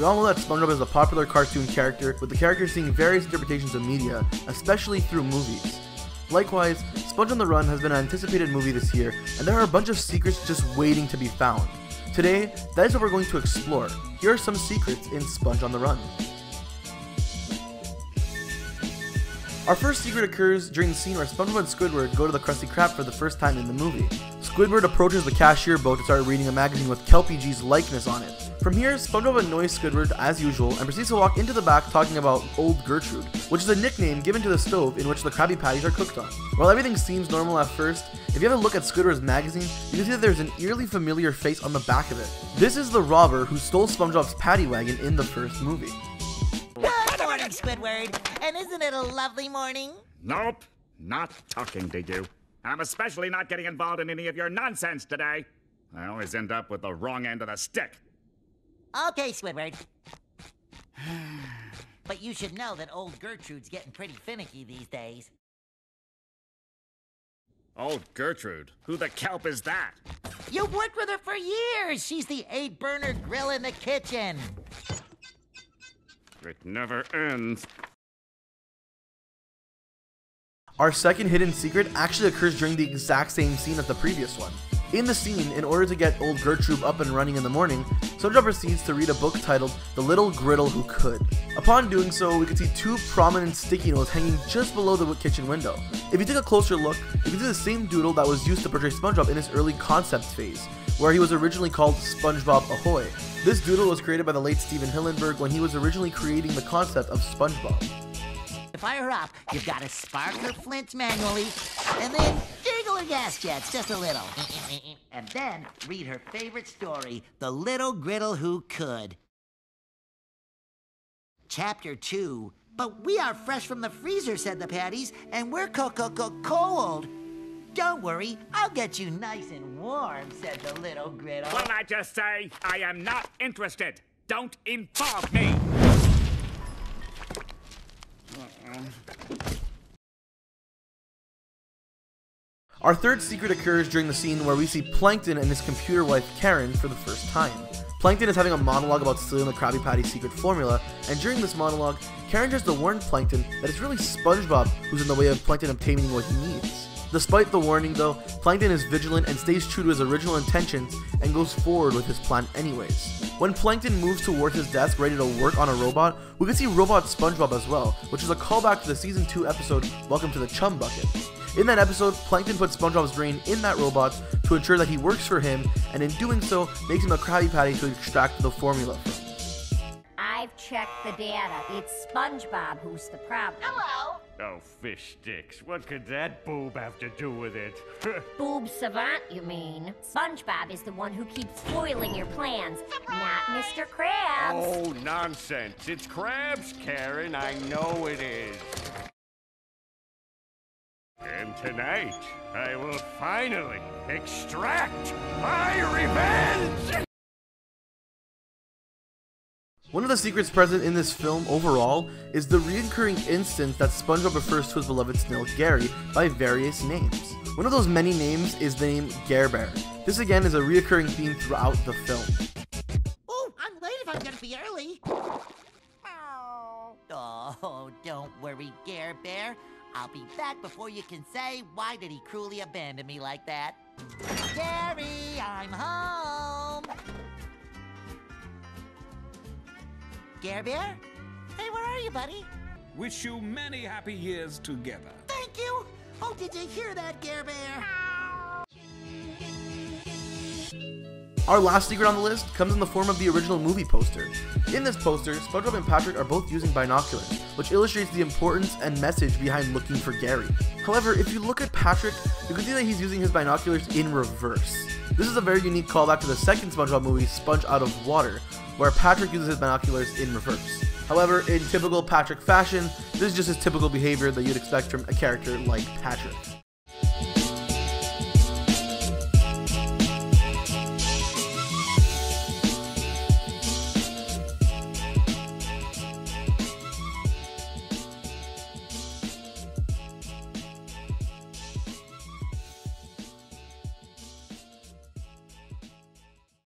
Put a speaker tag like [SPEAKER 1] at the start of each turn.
[SPEAKER 1] We all know that SpongeBob is a popular cartoon character, with the character seeing various interpretations of media, especially through movies. Likewise, Sponge on the Run has been an anticipated movie this year, and there are a bunch of secrets just waiting to be found. Today, that is what we're going to explore. Here are some secrets in Sponge on the Run. Our first secret occurs during the scene where SpongeBob and Squidward go to the Krusty Krab for the first time in the movie. Squidward approaches the cashier boat to start reading a magazine with Kelpy G's likeness on it. From here, SpongeBob annoys Squidward as usual and proceeds to walk into the back talking about Old Gertrude, which is a nickname given to the stove in which the Krabby Patties are cooked on. While everything seems normal at first, if you have a look at Squidward's magazine, you can see that there's an eerily familiar face on the back of it. This is the robber who stole SpongeBob's paddy wagon in the first movie.
[SPEAKER 2] Squidward. And isn't it a lovely morning?
[SPEAKER 3] Nope, not talking to you. I'm especially not getting involved in any of your nonsense today. I always end up with the wrong end of the stick.
[SPEAKER 2] Okay, Squidward. but you should know that old Gertrude's getting pretty finicky these days.
[SPEAKER 3] Old Gertrude? Who the kelp is that?
[SPEAKER 2] You've worked with her for years. She's the eight burner grill in the kitchen.
[SPEAKER 3] It never ends.
[SPEAKER 1] Our second hidden secret actually occurs during the exact same scene as the previous one. In the scene, in order to get old Gertrude up and running in the morning, SpongeBob proceeds to read a book titled The Little Griddle Who Could. Upon doing so, we can see two prominent sticky notes hanging just below the kitchen window. If you take a closer look, you can see the same doodle that was used to portray SpongeBob in his early concept phase, where he was originally called SpongeBob Ahoy. This doodle was created by the late Stephen Hillenburg when he was originally creating the concept of SpongeBob.
[SPEAKER 2] To fire up, you've got to spark her flint manually, and then jiggle her gas jets just a little. And then read her favorite story, The Little Griddle Who Could. Chapter 2. But we are fresh from the freezer, said the patties, and we're co co co cold. Don't worry, I'll get you nice and warm, said the little griddle.
[SPEAKER 3] Did I just say? I am not interested. Don't involve me.
[SPEAKER 1] Our third secret occurs during the scene where we see Plankton and his computer wife Karen for the first time. Plankton is having a monologue about stealing the Krabby Patty secret formula, and during this monologue, Karen tries to warn Plankton that it's really SpongeBob who's in the way of Plankton obtaining what he needs. Despite the warning though, Plankton is vigilant and stays true to his original intentions and goes forward with his plan anyways. When Plankton moves towards his desk ready to work on a robot, we can see Robot SpongeBob as well, which is a callback to the season 2 episode Welcome to the Chum Bucket. In that episode, Plankton puts SpongeBob's brain in that robot to ensure that he works for him, and in doing so, makes him a Krabby Patty to extract the formula from.
[SPEAKER 4] I've checked the data. It's SpongeBob who's the problem.
[SPEAKER 2] Hello.
[SPEAKER 5] Oh, fish sticks. What could that boob have to do with it?
[SPEAKER 4] Boob savant, you mean? SpongeBob is the one who keeps spoiling your plans, not Mr. Krabs.
[SPEAKER 5] oh, nonsense. It's Krabs, Karen. I know it is. And tonight, I will finally extract my revenge!
[SPEAKER 1] One of the secrets present in this film overall is the reoccurring instance that SpongeBob refers to his beloved snail Gary by various names. One of those many names is the name Gare Bear. This again is a reoccurring theme throughout the film.
[SPEAKER 2] Oh, I'm late if I'm gonna be early. Oh, oh don't worry, Gare Bear. I'll be back before you can say, why did he cruelly abandon me like that? Gary, I'm home. Gare Bear? Hey, where are you, buddy?
[SPEAKER 6] Wish you many happy years together.
[SPEAKER 2] Thank you. Oh, did you hear that, Gare Bear?
[SPEAKER 1] Our last secret on the list comes in the form of the original movie poster. In this poster, SpongeBob and Patrick are both using binoculars, which illustrates the importance and message behind looking for Gary. However, if you look at Patrick, you can see that he's using his binoculars in reverse. This is a very unique callback to the second SpongeBob movie, Sponge Out of Water, where Patrick uses his binoculars in reverse. However, in typical Patrick fashion, this is just his typical behavior that you'd expect from a character like Patrick.